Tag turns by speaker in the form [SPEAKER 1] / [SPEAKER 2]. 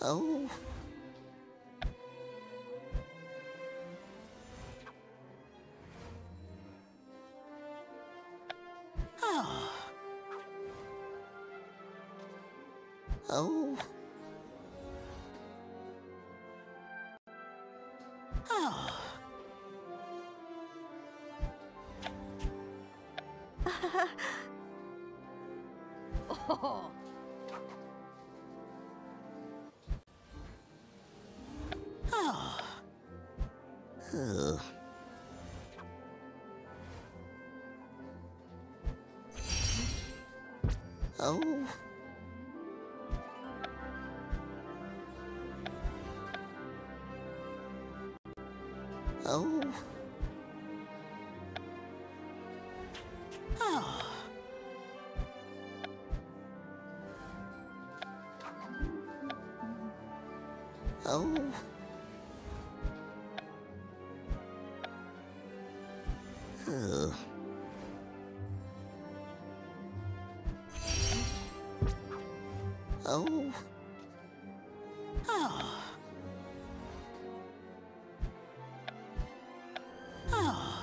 [SPEAKER 1] Oh. Oh. Oh. Oh.
[SPEAKER 2] Oh.
[SPEAKER 1] Oh. Oh. Oh. Ugh. Oh. Oh. Oh.